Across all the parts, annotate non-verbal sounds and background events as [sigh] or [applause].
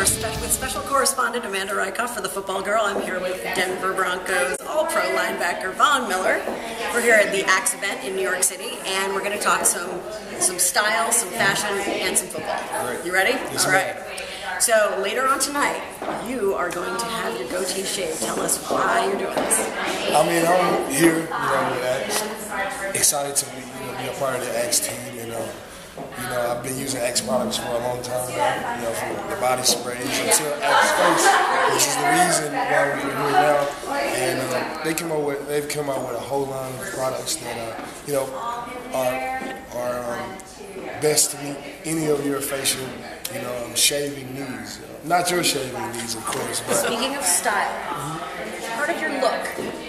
course, with special correspondent Amanda Rykoff for the Football Girl. I'm here with Denver Broncos All-Pro linebacker Von Miller. We're here at the Axe event in New York City, and we're going to talk some some style, some fashion, and some football. You ready? Yes, All So later on tonight, you are going to have your goatee shaved. Tell us why you're doing this. I mean, I'm here, you know, Excited to be, you know, be a part of the Axe team. You know, you know, I've been using Axe products for a long time now. You know, from the body sprays until Axe Face, which is the reason why we're here now. And uh, they come up with, they've come out with a whole line of products that, uh, you know, are are um, best to meet any of your facial, you know, um, shaving needs. Not your shaving needs, of course, but. Speaking of style, part of your look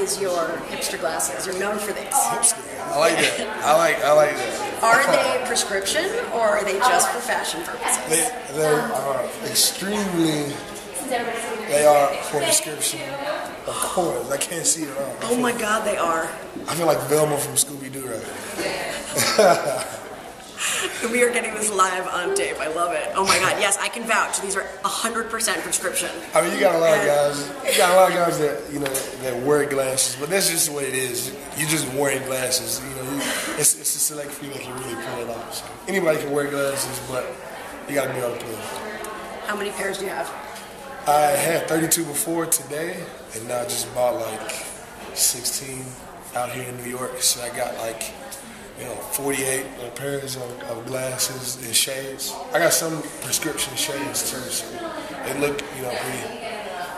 is your hipster glasses. You're known for this. Hipster. I like that. I like I like that. Are they prescription or are they just for fashion purposes? They they are extremely. They are for prescription. Of course, I can't see it all. Oh my God, they are. I feel like Velma from Scooby Doo right now. [laughs] [laughs] We are getting this live on tape. I love it. Oh my God, yes, I can vouch. These are 100% prescription. I mean, you got a lot of guys. You got a lot of guys that you know that wear glasses, but that's just the way it is. You're just wearing glasses. You know, it's, it's a select few that can really pull it off. So anybody can wear glasses, but you got to be able to pull it. How many pairs do you have? I had 32 before today, and now I just bought like 16 out here in New York. So I got like, you know, 48 pairs of, of glasses and shades. I got some prescription shades too, so they look, you know, pretty.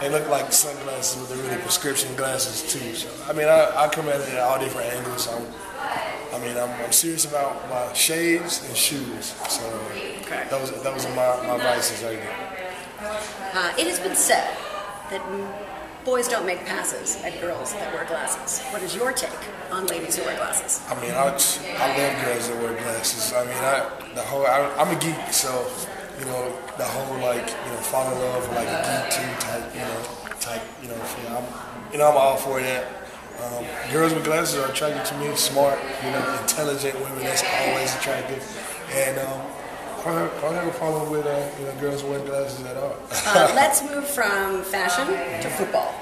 They look like sunglasses, but they're really prescription glasses too. So I mean, I, I come at it at all different angles. I'm, I mean, I'm, I'm serious about my shades and shoes. So Okay. those those are my, my vices right there. Uh, it has been said that boys don't make passes at girls that wear glasses. What is your take on ladies who wear glasses? I mean, I, I love girls that wear glasses. I mean, I the whole I, I'm a geek, so you know the whole like you know fall in love with like a geek too type you know type you know thing. I'm you know I'm all for that. Um, girls with glasses are attractive to me, smart, you know, intelligent women. That's always attractive, and um, I don't have, I don't have a problem with uh, you know girls wearing glasses at all. Uh, let's move from fashion to football.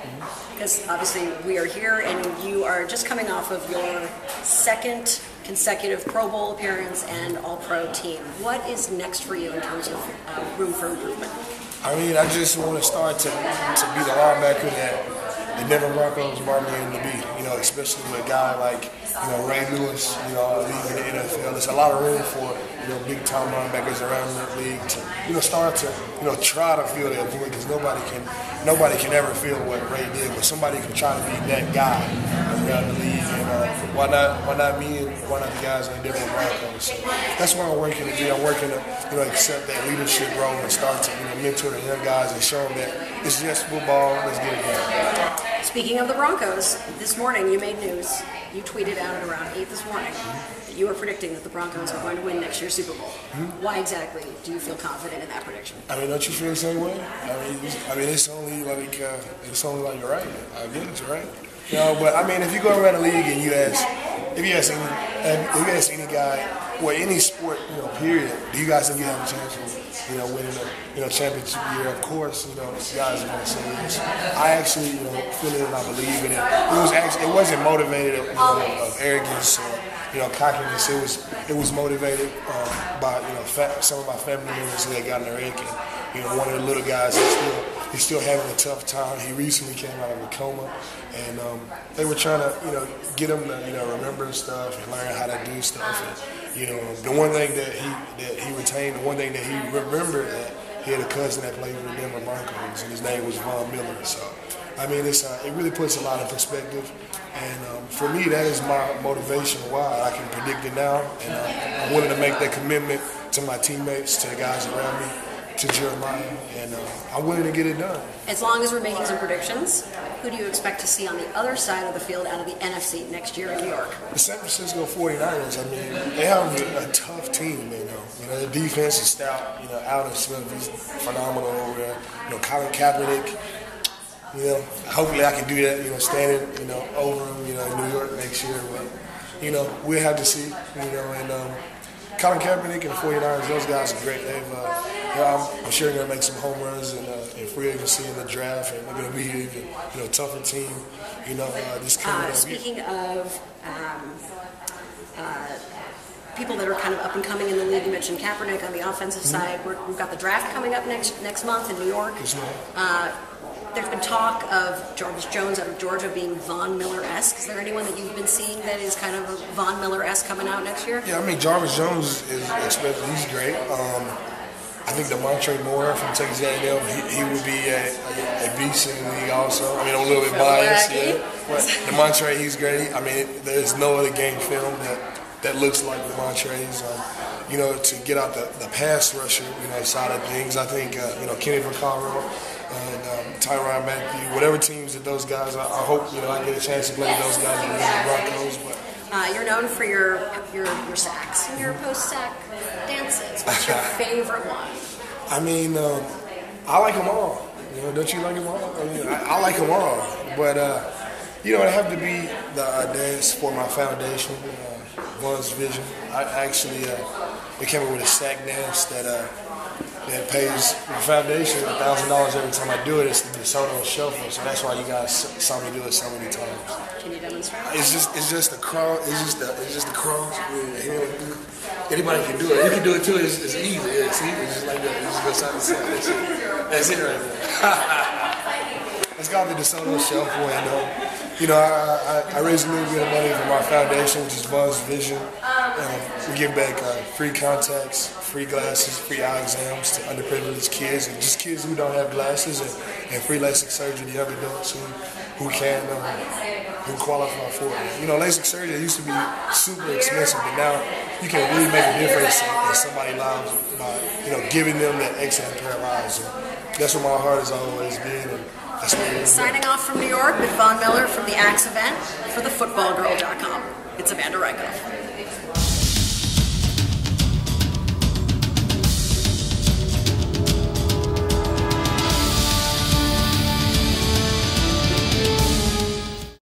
Because obviously we are here and you are just coming off of your second consecutive Pro Bowl appearance and All Pro team. What is next for you in terms of uh, room for improvement? I mean, I just want to start to, to be the linebacker that Denver Broncos brought me in to be. You know, especially with a guy like you know Ray Lewis. You know, leaving the NFL. There's a lot of room for you know big time linebackers around the league to you know start to you know try to fill that void because nobody can nobody can ever feel what Ray did, but somebody can try to be that guy around the league. Why not why not me and why not the guys in the Denver Broncos? So that's what I'm working to do. I'm working to you know accept that leadership role and start to you know mentor the young guys and show them that it's just football. Let's get it done. Speaking of the Broncos, this morning you made news. You tweeted out at around 8 this morning that you were predicting that the Broncos are going to win next year's Super Bowl. Why exactly do you feel confident in that prediction? I mean, don't you feel the same way? I mean, it's, I mean, it's only like uh, it's only like you're right. I guess right. Know, but I mean, if you go around the league and you ask, if you ask any, if you ask any guy, well, any sport, you know, period, do you guys think you have a chance of, you know, winning a, you know, championship year? Of course, you know, guys are going to say. I actually, you know, feel it and I believe in it. It was actually, it wasn't motivated, you know, of arrogance or, you know, cockiness. It was, it was motivated um, by, you know, some of my family members who had gotten their egg. And, you know, one of the little guys is still, he's still having a tough time. He recently came out of a coma, and um, they were trying to, you know, get him to, you know, remember stuff and learn how to do stuff. And, you know, the one thing that he that he retained, the one thing that he remembered that he had a cousin that played for the Denver Broncos, and his name was Von Miller. So, I mean, it's uh, it really puts a lot of perspective. And um, for me, that is my motivation why I can predict it now, and uh, I'm willing to make that commitment to my teammates, to the guys around me, to Jeremiah, and uh, I'm willing to get it done. As long as we're making some predictions, who do you expect to see on the other side of the field out of the NFC next year in New York? The San Francisco 49ers, I mean, they have a, a tough team, you know. You know, the defense is stout. You know, Aldon Smith, is phenomenal over there. You know, Colin Kaepernick, you know, hopefully I can do that, you know, standing, you know, over him, you know, in New York next year. But, you know, we'll have to see, you know, and um, Colin Kaepernick and the 49ers, those guys are great. They've, uh, you know, I'm, I'm, sure they're going to make some home runs in, uh, in free agency in the draft, and we're going to be an even you know tougher team. You know, uh, this coming uh, Speaking of. Um, uh, people that are kind of up and coming in the league. You mentioned Kaepernick on the offensive mm-hmm. side. we have got the draft coming up next next month in New York. Uh, there's been talk of Jarvis Jones out of Georgia being Von Miller-esque. Is there anyone that you've been seeing that is kind of a Von Miller-esque coming out next year? Yeah, I mean Jarvis Jones is expected. He's great. Um, I think Damontre Moore from Texas A&M, he, he would be a, a, a, beast in the league also. I mean, I'm a little bit biased, yeah. But Damontre, he's great. I mean, there's no other game film that that looks like Damontre's. Um, you know, to get out the, the pass rusher, you know, side of things. I think, uh, you know, Kenny Vaccaro and um, Tyrann Mathieu, whatever teams that those guys, I, I, hope, you know, I get a chance to play with those guys in the Broncos. But uh, you're known for your your, your sacks and your post sack dances. What's your favorite one? I mean, um, I like them all. You know, don't you like them all? I mean, I, I like them all. But, uh, you know, it have to be the uh, dance for my foundation. Uh, vision. I actually uh, came up with a sack dance that uh, that pays the foundation a thousand dollars every time I do it. It's the DeSoto Shuffle, so that's why you guys saw me do it so many times. Can you demonstrate? It's just it's just the cross. It's just the it's just the cross. Anybody can do it. You can do it too. It's, it's easy. It's easy. It's just like that. You just go side to side. That's it, right there. [laughs] It's called the DeSoto Shuffle, and uh, you know, I, I, I, raise a little bit of money for my foundation, which is Von's Vision. Um, we give back uh, free contacts, free glasses, free eye exams to underprivileged kids and just kids who don't have glasses and, and free LASIK surgery to young adults who, who can, um, who qualify for it. You know, LASIK surgery used to be super expensive, but now you can really make a difference in somebody's lives by, you know, giving them that excellent pair of eyes. And that's what my heart has always been. And, Signing off from New York with Von Miller from the Axe event for the thefootballgirl.com. It's Amanda Rykoff.